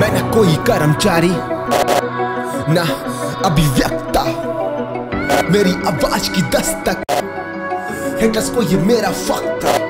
मैं न कोई कर्मचारी न अभिव्यक्ता मेरी आवाज़ की दस्तक हिटलर्स को ये मेरा फक्त